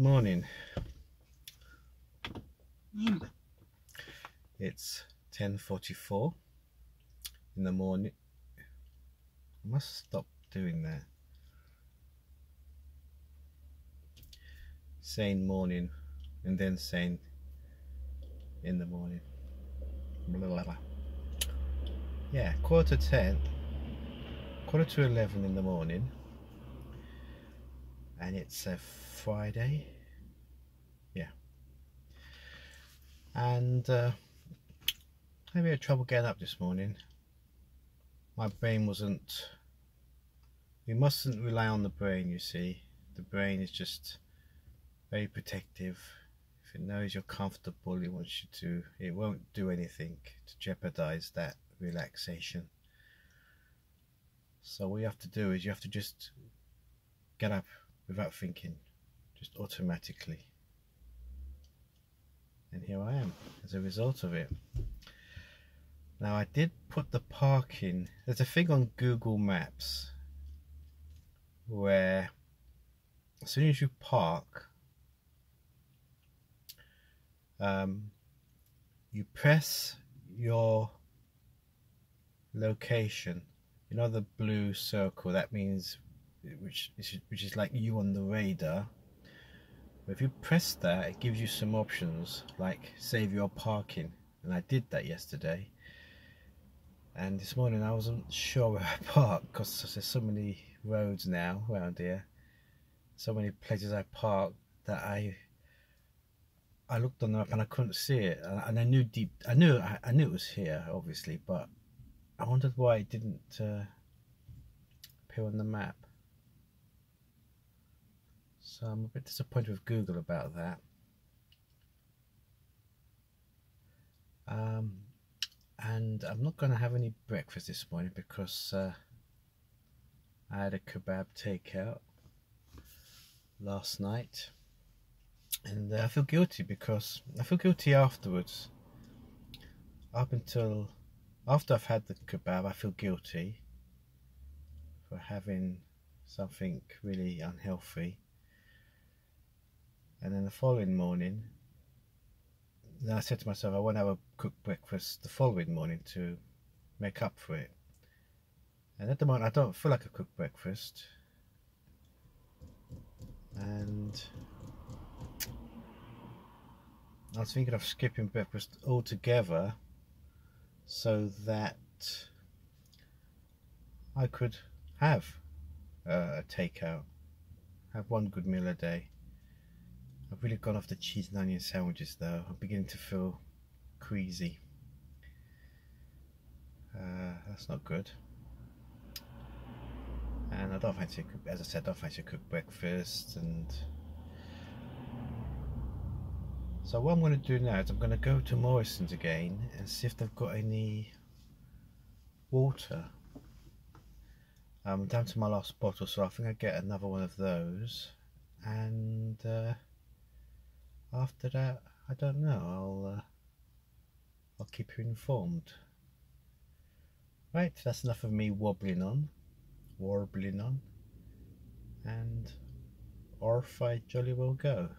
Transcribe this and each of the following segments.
Morning. Hmm. It's 10.44 in the morning. I must stop doing that. Saying morning and then saying in the morning. Blah, blah, blah. Yeah, quarter to 10, quarter to 11 in the morning and it's a Friday yeah and uh, I had trouble getting up this morning. My brain wasn't we mustn't rely on the brain you see. The brain is just very protective. If it knows you're comfortable it wants you to it won't do anything to jeopardize that relaxation. So what you have to do is you have to just get up without thinking, just automatically. And here I am as a result of it. Now I did put the parking, there's a thing on Google Maps where as soon as you park, um, you press your location, you know the blue circle, that means which is, which is like you on the radar but if you press that it gives you some options like save your parking. And I did that yesterday. And this morning I wasn't sure where I parked because there's so many roads now around here. So many places I parked that I I looked on the map and I couldn't see it. And I knew deep I knew I knew it was here obviously but I wondered why it didn't uh, appear on the map so I'm a bit disappointed with Google about that. Um, and I'm not going to have any breakfast this morning because uh, I had a kebab takeout last night. And uh, I feel guilty because I feel guilty afterwards. Up until after I've had the kebab I feel guilty for having something really unhealthy and then the following morning, then I said to myself, I want to have a cooked breakfast the following morning to make up for it. And at the moment, I don't feel like a cooked breakfast. And I was thinking of skipping breakfast altogether so that I could have a takeout, have one good meal a day. I've really gone off the cheese and onion sandwiches though. I'm beginning to feel queasy. Uh, that's not good. And I don't fancy, as I said, I don't fancy a cooked breakfast. And so what I'm going to do now is I'm going to go to Morrison's again and see if they've got any water. I'm down to my last bottle, so I think I get another one of those. And uh, after that, I don't know. I'll uh, I'll keep you informed. Right, that's enough of me wobbling on, warbling on, and off I jolly well go.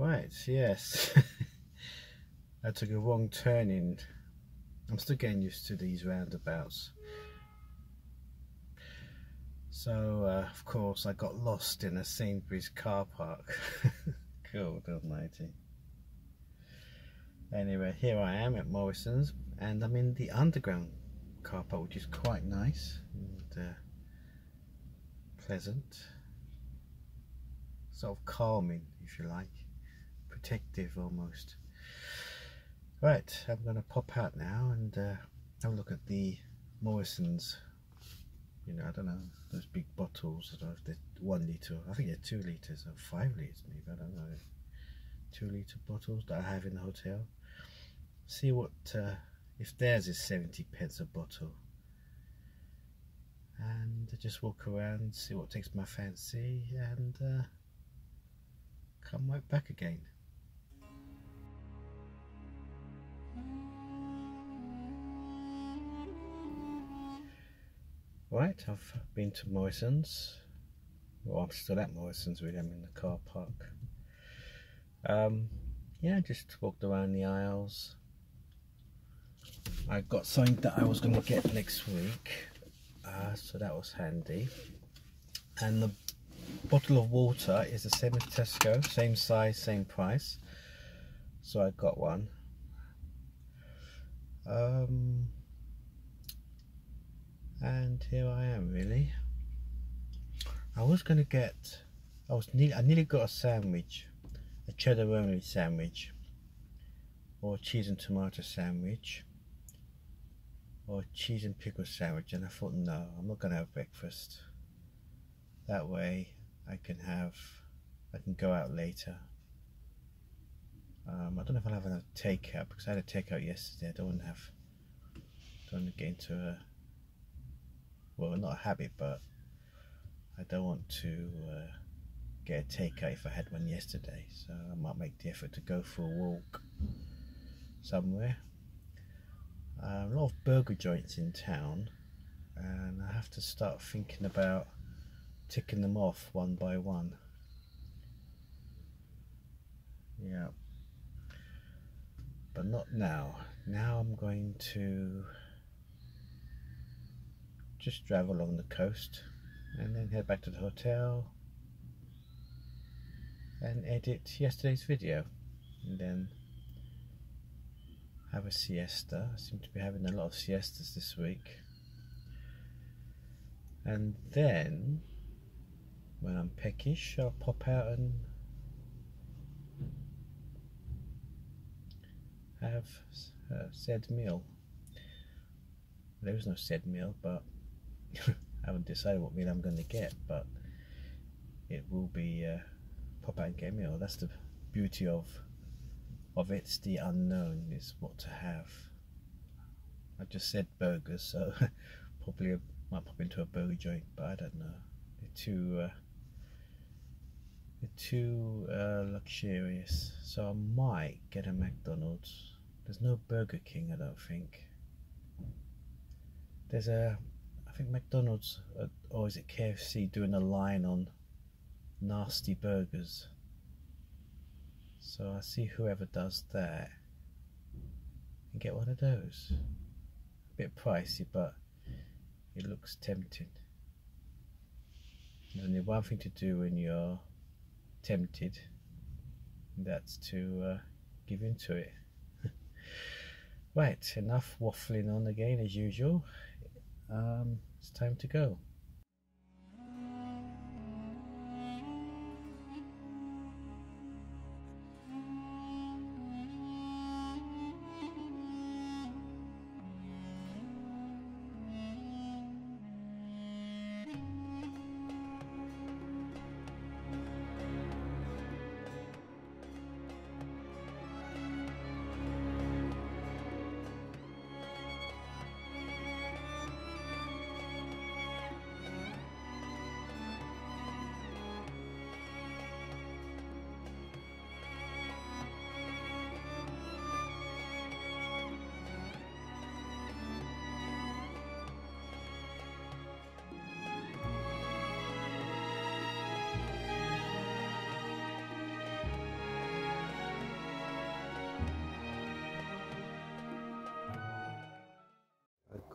Right, yes. I took a wrong turn in. I'm still getting used to these roundabouts. So, uh, of course, I got lost in a Sainsbury's car park. God almighty. Anyway, here I am at Morrison's and I'm in the underground car park, which is quite nice and uh, pleasant. Sort of calming, if you like. Protective almost. Right, I'm going to pop out now and uh, have a look at the Morrison's you know, I don't know, those big bottles, I don't know if they're one litre, I think they're two litres or five litres maybe, I don't know, two litre bottles that I have in the hotel. See what, uh, if theirs is 70 pence a bottle. And just walk around, see what takes my fancy, and uh, come right back again. Right, I've been to Morrison's. Well, I'm still at Morrison's really, I'm in the car park. Um, yeah, just walked around the aisles. I got something that I was going to get next week, uh, so that was handy. And the bottle of water is the same as Tesco, same size, same price. So I got one. Um, and here I am really. I was gonna get I was I nearly got a sandwich a cheddar only sandwich or cheese and tomato sandwich or cheese and pickle sandwich and I thought no I'm not gonna have breakfast. That way I can have I can go out later um, I don't know if I'll have another takeout because I had a takeout yesterday. I don't want to have don't want to get into a well not a habit but I don't want to uh, get a takeout if I had one yesterday. So I might make the effort to go for a walk somewhere. Uh, a lot of burger joints in town and I have to start thinking about ticking them off one by one. Yeah but not now now I'm going to just drive along the coast and then head back to the hotel and edit yesterday's video and then have a siesta. I seem to be having a lot of siestas this week. And then when I'm peckish I'll pop out and have a said meal. There is no said meal but I haven't decided what meal I'm going to get, but it will be uh, pop out and get meal. That's the beauty of of it's the unknown is what to have. I just said burgers, so probably might pop into a burger joint, but I don't know. They're too uh, too uh, luxurious, so I might get a McDonald's. There's no Burger King, I don't think. There's a, I think McDonald's uh, or is it KFC doing a line on nasty burgers. So I see whoever does that and get one of those. A bit pricey, but it looks tempting. There's only one thing to do when you're tempted, that's to uh, give into it. right, enough waffling on again as usual. Um, it's time to go.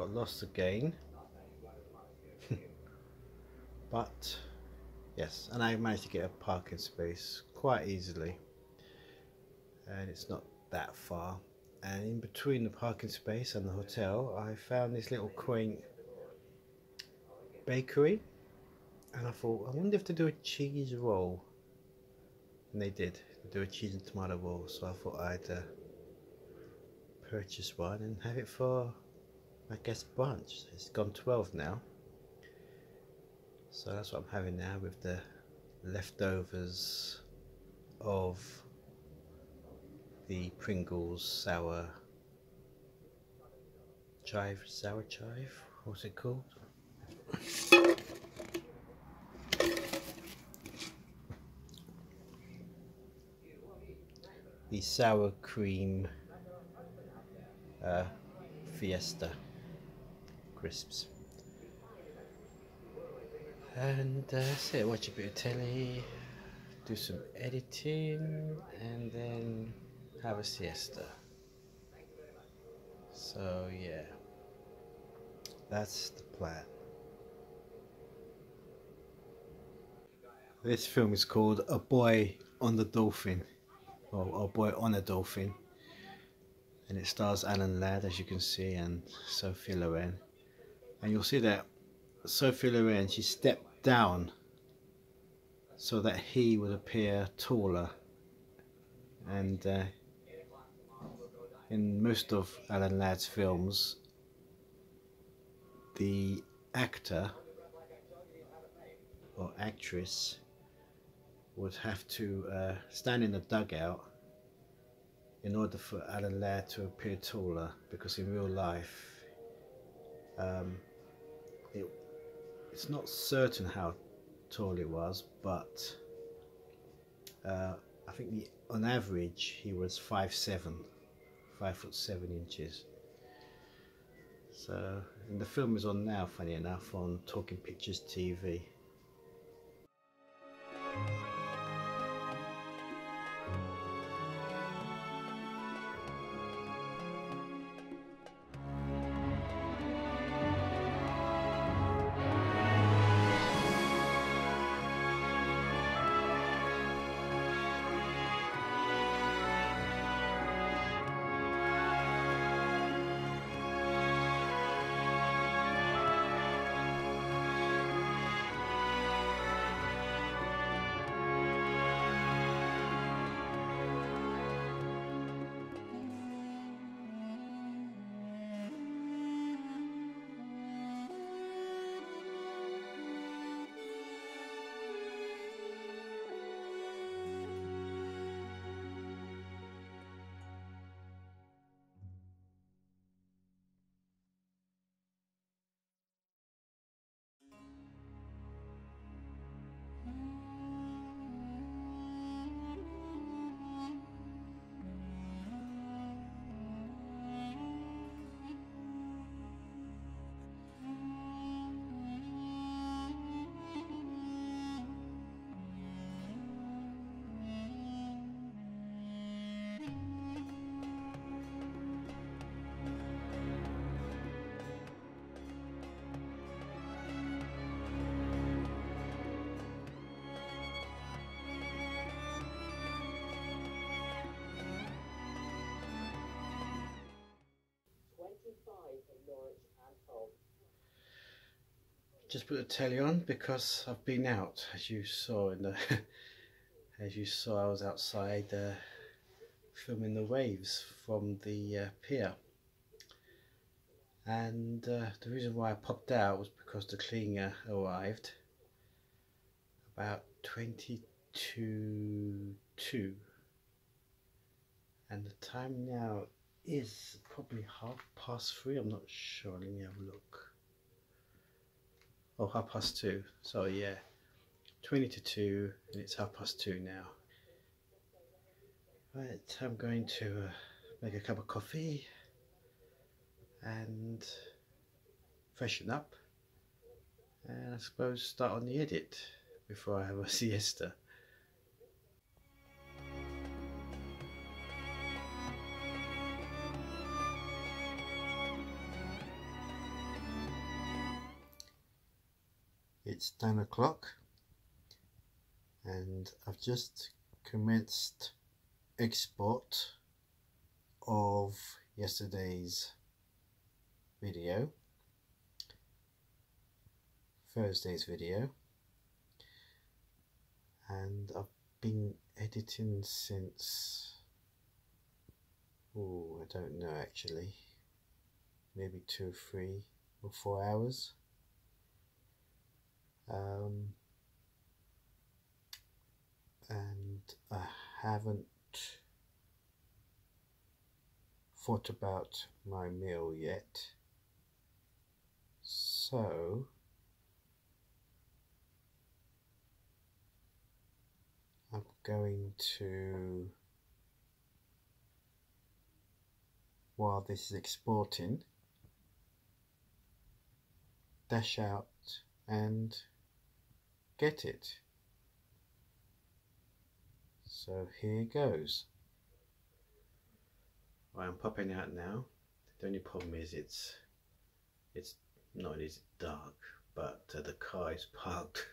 Got lost again. but yes, and I managed to get a parking space quite easily. And it's not that far. And in between the parking space and the hotel, I found this little quaint bakery. And I thought, I wonder if they do a cheese roll. And they did. They do a cheese and tomato roll. So I thought I'd uh, purchase one and have it for I guess brunch. It's gone 12 now. So that's what I'm having now with the leftovers of the Pringles sour chive, sour chive, what's it called? the sour cream uh, Fiesta crisps. And uh, so watch a bit of telly, do some editing, and then have a siesta. So yeah, that's the plan. This film is called A Boy on the Dolphin, or A Boy on a Dolphin and it stars Alan Ladd as you can see and Sophie Loren and you'll see that Sophie Loren she stepped down so that he would appear taller. And uh, in most of Alan Ladd's films the actor or actress would have to uh, stand in the dugout in order for Alan Ladd to appear taller because in real life um, it, it's not certain how tall he was but uh, I think the, on average he was five seven, five foot seven inches. So and the film is on now funny enough on Talking Pictures TV just put the telly on because I've been out as you saw in the as you saw I was outside uh, filming the waves from the uh, pier. And uh, the reason why I popped out was because the cleaner arrived about 22 2 and the time now is probably half past three. I'm not sure. Let me have a look oh half past two. So yeah. 20 to 2 and it's half past 2 now. Right I'm going to uh, make a cup of coffee and freshen up. And I suppose start on the edit before I have a siesta it's 10 o'clock. And I've just commenced export of yesterday's video. Thursday's video. And I've been editing since oh I don't know actually. Maybe two three or four hours um, and I haven't thought about my meal yet. So I'm going to while this is exporting dash out and get it. So here goes. I'm popping out now. The only problem is it's it's not as dark but uh, the car is parked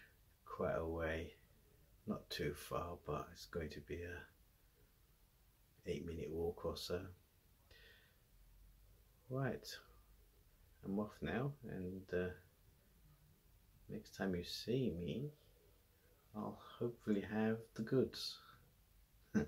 quite a way. Not too far but it's going to be a eight minute walk or so. Right I'm off now and uh, next time you see me I'll hopefully have the goods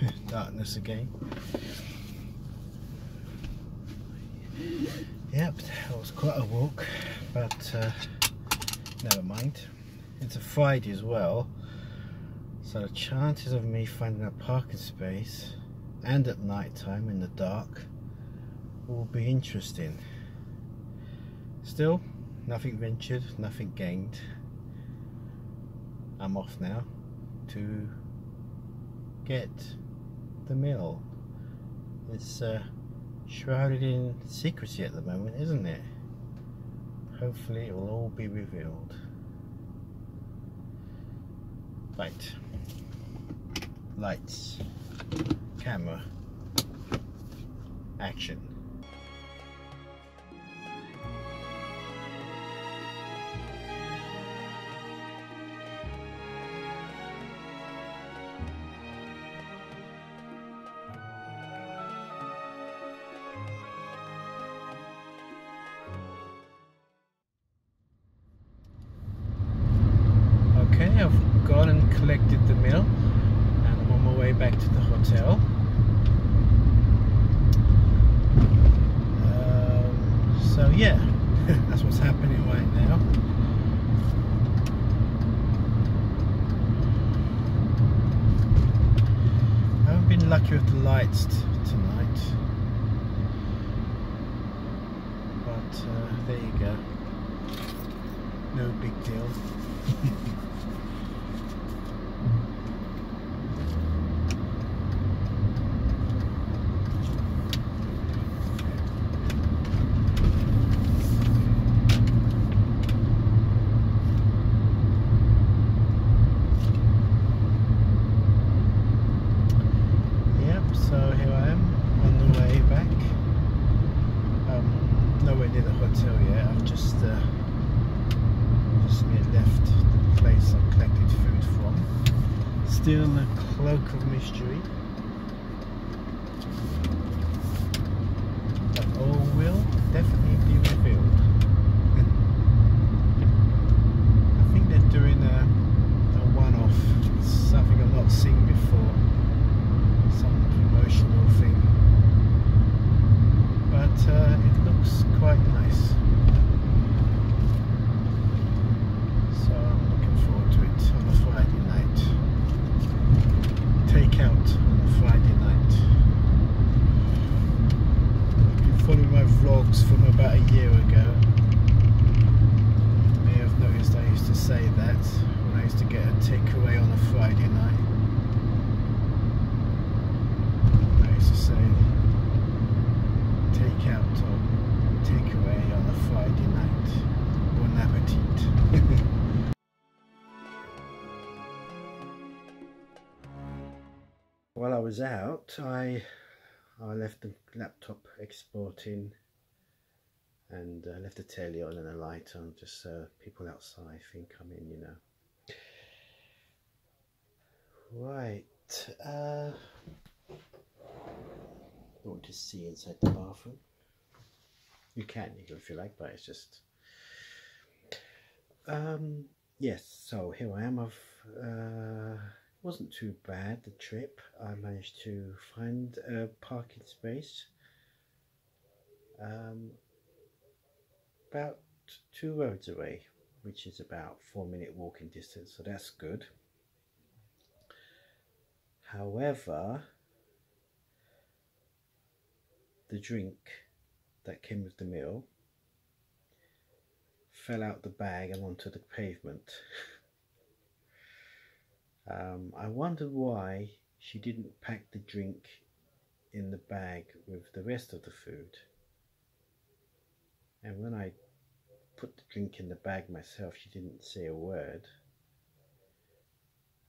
darkness again. Yep, that was quite a walk, but uh, never mind. It's a Friday as well, so the chances of me finding a parking space and at night time in the dark will be interesting. Still, nothing ventured, nothing gained. I'm off now to get the mill. It's uh, shrouded in secrecy at the moment, isn't it? Hopefully it will all be revealed. Right. Lights. Camera. Action. Lucky with the lights tonight. But uh, there you go. No big deal. still a cloak of mystery. But all will definitely be revealed. I think they're doing a, a one-off, something I've not seen before. Some promotional thing. But uh, it looks quite nice. So I'm looking forward to it on a Friday night takeout while I was out, I I left the laptop exporting and uh, left the telly on and a light on just so people outside think I'm in, you know. Right. Uh, you want to see inside the bathroom? You can, if you like, but it's just. Um, yes, so here I am. I've. Uh, wasn't too bad the trip. I managed to find a parking space. Um, about two roads away, which is about four minute walking distance, so that's good. However, the drink that came with the meal fell out the bag and onto the pavement. um, I wondered why she didn't pack the drink in the bag with the rest of the food. And when I put the drink in the bag myself, she didn't say a word.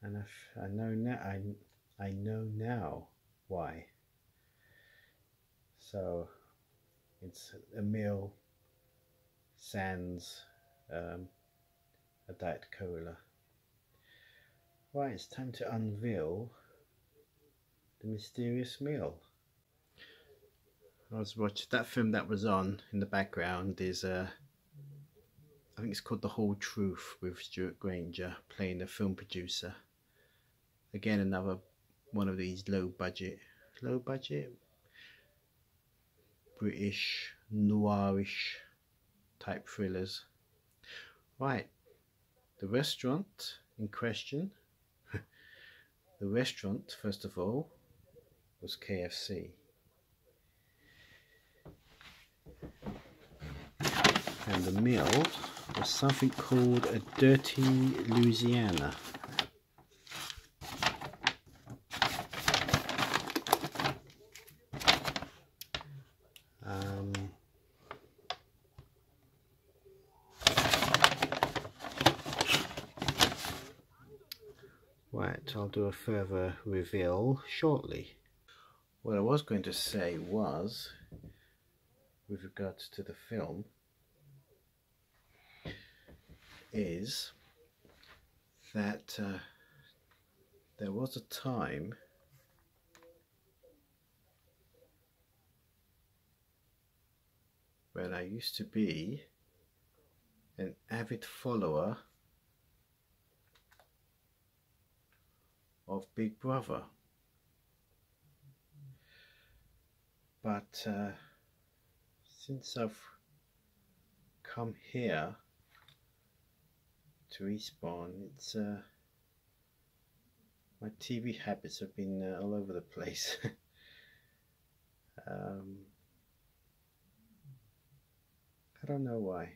And I, I know now. I I know now why. So it's a meal sans um, a Diet Cola. Right, it's time to unveil the mysterious meal. I was watching that film that was on in the background is uh, I think it's called The Whole Truth with Stewart Granger playing a film producer. Again, another one of these low budget, low budget, British noirish type thrillers. Right, the restaurant in question, the restaurant, first of all, was KFC. And the meal was something called a dirty Louisiana. I'll do a further reveal shortly. What I was going to say was, with regards to the film, is that uh, there was a time when I used to be an avid follower of Big Brother. But uh, since I've come here to Eastbourne, it's uh, my TV habits have been uh, all over the place. um, I don't know why.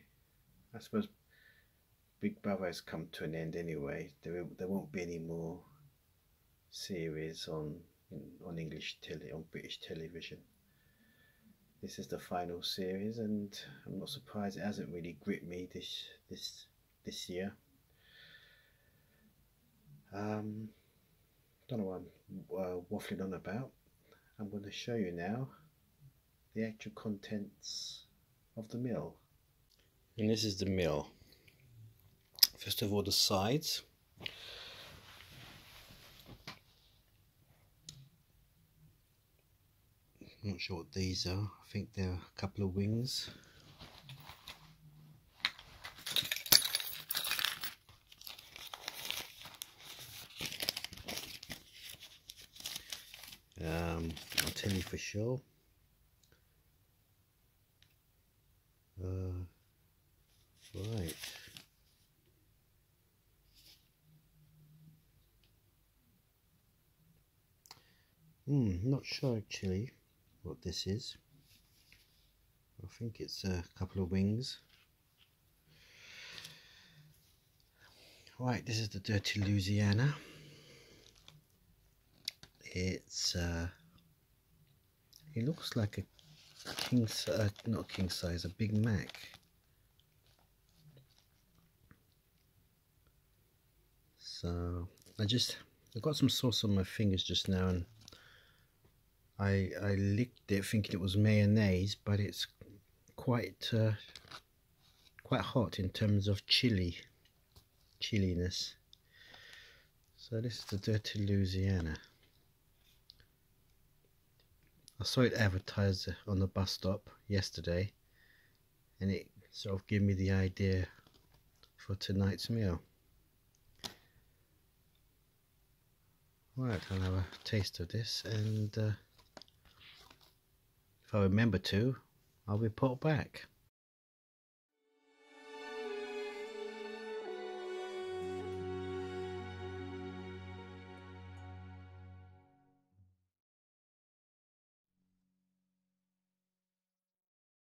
I suppose Big Brother has come to an end anyway. There, there won't be any more series on on English tele on British television. This is the final series, and I'm not surprised it hasn't really gripped me this this this year. Um, don't know what I'm uh, waffling on about. I'm going to show you now the actual contents of the mill. And this is the mill. First of all, the sides. I'm not sure what these are. I think they're a couple of wings. Um, I'll tell you for sure. Uh, right. Hmm, not sure actually what this is. I think it's a couple of wings. Right, this is the Dirty Louisiana. It's uh, it looks like a king, uh, not king size, a Big Mac. So I just I got some sauce on my fingers just now and I, I licked it thinking it was mayonnaise, but it's quite uh, quite hot in terms of chili, chilliness. So this is the Dirty Louisiana. I saw it advertised on the bus stop yesterday and it sort of gave me the idea for tonight's meal. Right, I'll have a taste of this and uh, if I remember to, I'll report back.